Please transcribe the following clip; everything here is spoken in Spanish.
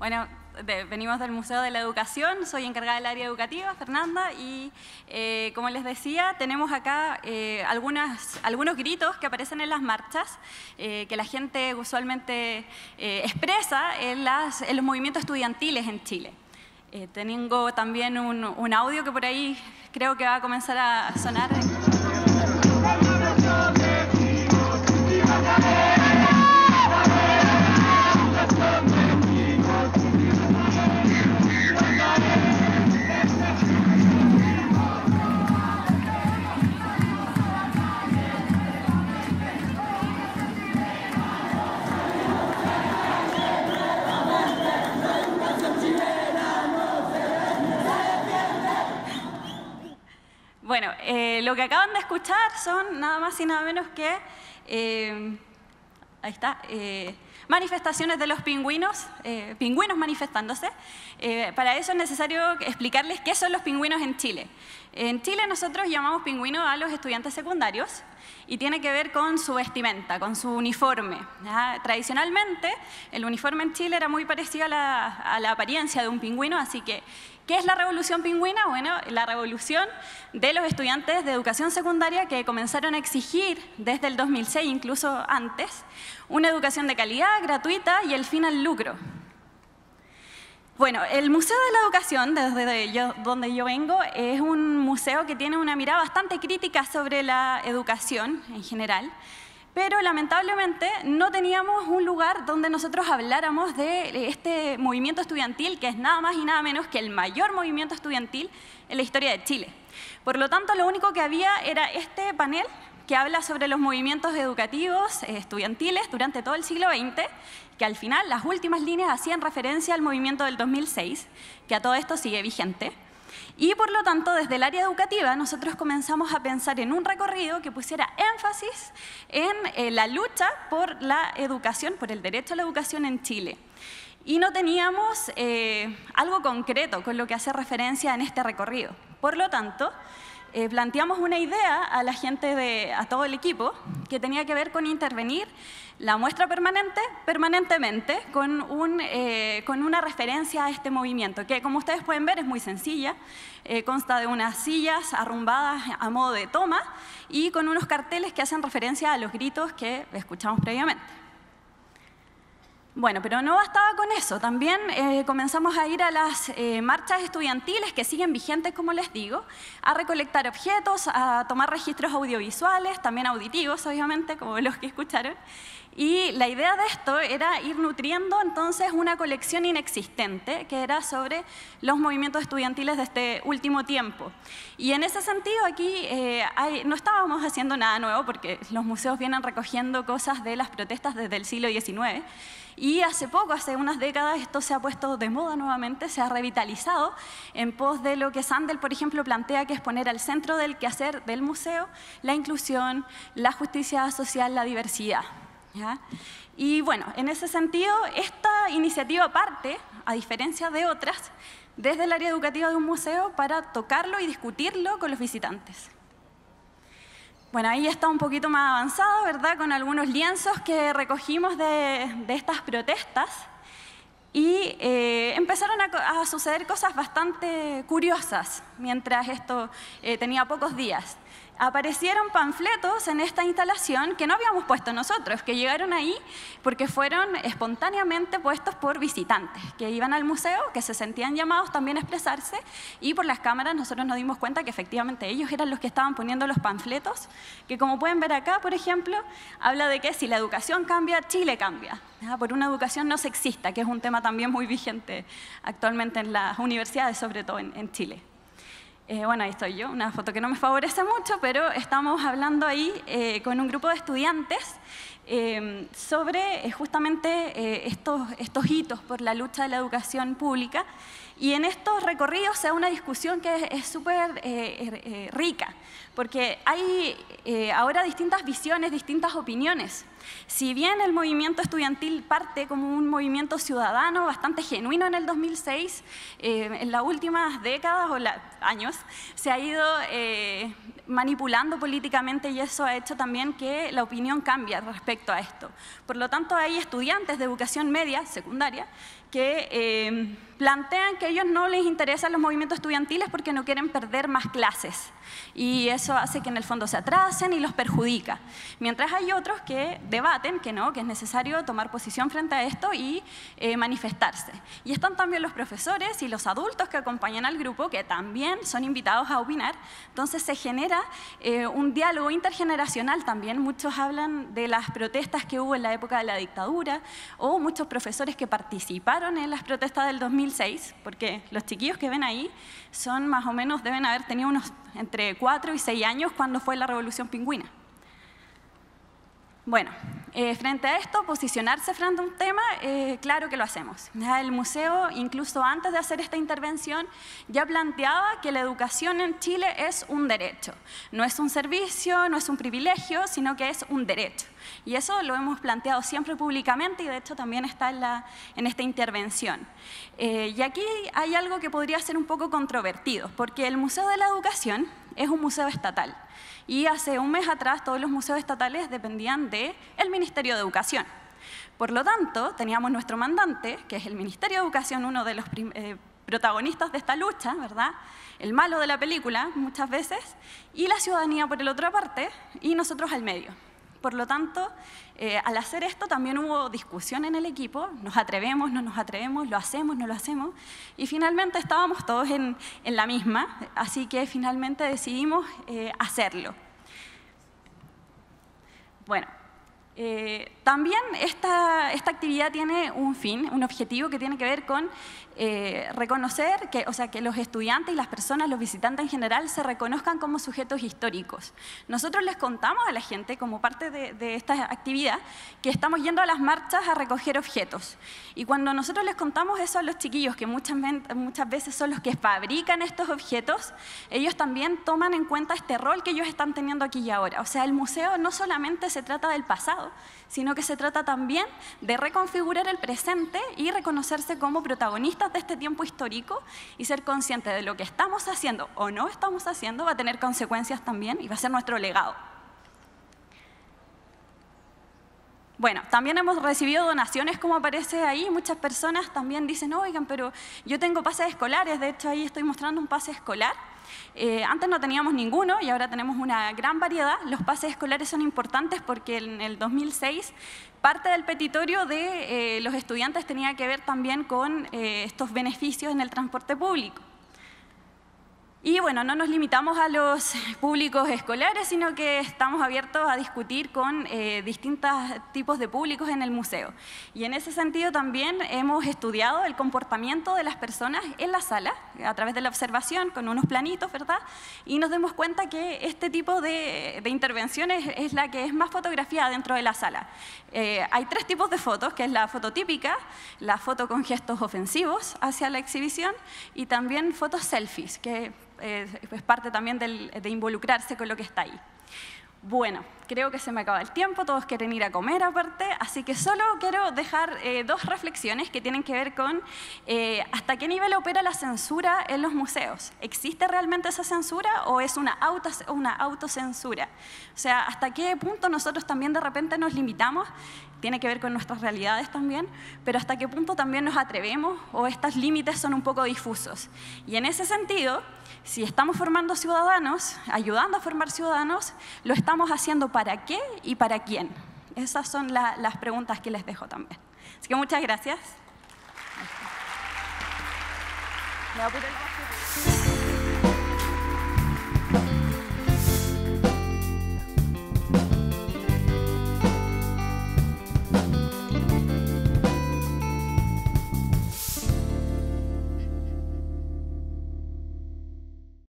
Bueno, venimos del Museo de la Educación, soy encargada del área educativa, Fernanda, y eh, como les decía, tenemos acá eh, algunas, algunos gritos que aparecen en las marchas, eh, que la gente usualmente expresa en, los movimientos estudiantiles en Chile. tengo también un audio que por ahí creo que va a comenzar a sonar. Lo que acaban de escuchar son nada más y nada menos que, eh, ahí está, eh, manifestaciones de los pingüinos, pingüinos manifestándose. para eso es necesario explicarles qué son los pingüinos en Chile. En Chile nosotros llamamos pingüinos a los estudiantes secundarios y tiene que ver con su vestimenta, con su uniforme. Tradicionalmente, el uniforme en Chile era muy parecido a la apariencia de un pingüino, así que ¿Qué es la revolución pingüina? Bueno, la revolución de los estudiantes de educación secundaria que comenzaron a exigir desde el 2006, incluso antes, una educación de calidad, gratuita y el fin al lucro. Bueno, el Museo de la Educación, desde donde yo vengo, es un museo que tiene una mirada bastante crítica sobre la educación en general pero lamentablemente no teníamos un lugar donde nosotros habláramos de este movimiento estudiantil, que es nada más y nada menos que el mayor movimiento estudiantil en la historia de Chile. Por lo tanto, lo único que había era este panel que habla sobre los movimientos educativos eh, estudiantiles durante todo el siglo XX, que al final las últimas líneas hacían referencia al movimiento del 2006, que a todo esto sigue vigente. Y por lo tanto, desde el área educativa, nosotros comenzamos a pensar en un recorrido que pusiera énfasis en eh, la lucha por la educación, por el derecho a la educación en Chile. Y no teníamos eh, algo concreto con lo que hacer referencia en este recorrido. Por lo tanto, eh, planteamos una idea a la gente, de, a todo el equipo, que tenía que ver con intervenir la muestra permanente permanentemente con, un, eh, con una referencia a este movimiento, que como ustedes pueden ver es muy sencilla, eh, consta de unas sillas arrumbadas a modo de toma y con unos carteles que hacen referencia a los gritos que escuchamos previamente. Bueno, pero no bastaba con eso, también eh, comenzamos a ir a las eh, marchas estudiantiles que siguen vigentes, como les digo, a recolectar objetos, a tomar registros audiovisuales, también auditivos, obviamente, como los que escucharon. Y la idea de esto era ir nutriendo entonces una colección inexistente que era sobre los movimientos estudiantiles de este último tiempo. Y en ese sentido aquí eh, no estábamos haciendo nada nuevo porque los museos vienen recogiendo cosas de las protestas desde el siglo XIX. Y hace poco, hace unas décadas, esto se ha puesto de moda nuevamente, se ha revitalizado en pos de lo que Sandel, por ejemplo, plantea que es poner al centro del quehacer del museo la inclusión, la justicia social, la diversidad. Y bueno, en ese sentido, esta iniciativa parte, a diferencia de otras, desde el área educativa de un museo para tocarlo y discutirlo con los visitantes. Bueno, ahí está un poquito más avanzado, ¿verdad? Con algunos lienzos que recogimos de, estas protestas. Y eh, empezaron a, suceder cosas bastante curiosas mientras esto eh, tenía pocos días aparecieron panfletos en esta instalación que no habíamos puesto nosotros, que llegaron ahí porque fueron espontáneamente puestos por visitantes que iban al museo, que se sentían llamados también a expresarse y por las cámaras nosotros nos dimos cuenta que efectivamente ellos eran los que estaban poniendo los panfletos, que como pueden ver acá, por ejemplo, habla de que si la educación cambia, Chile cambia, por una educación no sexista, que es un tema también muy vigente actualmente en las universidades, sobre todo en Chile. Eh, bueno, ahí estoy yo, una foto que no me favorece mucho, pero estamos hablando ahí eh, con un grupo de estudiantes eh, sobre justamente estos, estos hitos por la lucha de la educación pública. Y en estos recorridos se da una discusión que es súper rica, porque hay ahora distintas visiones, distintas opiniones Si bien el movimiento estudiantil parte como un movimiento ciudadano bastante genuino en el 2006, eh, en las últimas décadas o años se ha ido eh, manipulando políticamente y eso ha hecho también que la opinión cambie respecto a esto. Por lo tanto, hay estudiantes de educación media, secundaria, que eh, plantean que a ellos no les interesan los movimientos estudiantiles porque no quieren perder más clases. Y eso hace que en el fondo se atrasen y los perjudica. Mientras hay otros que debaten que no, que es necesario tomar posición frente a esto y eh, manifestarse. Y están también los profesores y los adultos que acompañan al grupo, que también son invitados a opinar. Entonces se genera eh, un diálogo intergeneracional también. Muchos hablan de las protestas que hubo en la época de la dictadura o muchos profesores que participaron en las protestas del 2006, porque los chiquillos que ven ahí son más o menos, deben haber tenido unos entre 4 y 6 años cuando fue la Revolución Pingüina. Bueno, eh, frente a esto, posicionarse frente a un tema, eh, claro que lo hacemos. El museo, incluso antes de hacer esta intervención, ya planteaba que la educación en Chile es un derecho. No es un servicio, no es un privilegio, sino que es un derecho. Y eso lo hemos planteado siempre públicamente y de hecho también está en, la, en esta intervención. Eh, y aquí hay algo que podría ser un poco controvertido, porque el Museo de la Educación es un museo estatal. Y hace un mes atrás todos los museos estatales dependían del Ministerio de Educación. Por lo tanto, teníamos nuestro mandante, que es el Ministerio de Educación, uno de los eh, protagonistas de esta lucha, ¿verdad? El malo de la película, muchas veces, y la ciudadanía por el otra parte, y nosotros al medio. Por lo tanto, eh, al hacer esto también hubo discusión en el equipo, nos atrevemos, no nos atrevemos, lo hacemos, no lo hacemos, y finalmente estábamos todos en, la misma, así que finalmente decidimos eh, hacerlo. Bueno, eh, también esta, esta, actividad tiene un fin, un objetivo que tiene que ver con eh, reconocer que, o sea, que los estudiantes y las personas, los visitantes en general, se reconozcan como sujetos históricos. Nosotros les contamos a la gente, como parte de, de esta actividad, que estamos yendo a las marchas a recoger objetos. Y cuando nosotros les contamos eso a los chiquillos, que muchas, muchas veces son los que fabrican estos objetos, ellos también toman en cuenta este rol que ellos están teniendo aquí y ahora. O sea, el museo no solamente se trata del pasado, sino que se trata también de reconfigurar el presente y reconocerse como protagonistas de este tiempo histórico y ser conscientes de lo que estamos haciendo o no estamos haciendo va a tener consecuencias también y va a ser nuestro legado. Bueno, también hemos recibido donaciones, como aparece ahí. Muchas personas también dicen, oigan, pero yo tengo pases escolares. De hecho, ahí estoy mostrando un pase escolar. Eh, antes no teníamos ninguno y ahora tenemos una gran variedad. Los pases escolares son importantes porque en el 2006 parte del petitorio de eh, los estudiantes tenía que ver también con eh, estos beneficios en el transporte público. Y bueno, no nos limitamos a los públicos escolares, sino que estamos abiertos a discutir con eh, distintos tipos de públicos en el museo. Y en ese sentido también hemos estudiado el comportamiento de las personas en la sala, a través de la observación, con unos planitos, ¿verdad? Y nos damos cuenta que este tipo de, intervenciones es la que es más fotografiada dentro de la sala. Eh, hay tres tipos de fotos, que es la foto típica, la foto con gestos ofensivos hacia la exhibición y también fotos selfies, que es parte también de involucrarse con lo que está ahí. Bueno, creo que se me acaba el tiempo, todos quieren ir a comer aparte, así que solo quiero dejar eh, dos reflexiones que tienen que ver con eh, hasta qué nivel opera la censura en los museos. ¿Existe realmente esa censura o es una, auto, una autocensura? O sea, hasta qué punto nosotros también de repente nos limitamos, tiene que ver con nuestras realidades también, pero hasta qué punto también nos atrevemos o estos límites son un poco difusos. Y en ese sentido, si estamos formando ciudadanos, ayudando a formar ciudadanos, lo estamos haciendo para qué y para quién. Esas son las preguntas que les dejo también. Así que muchas gracias.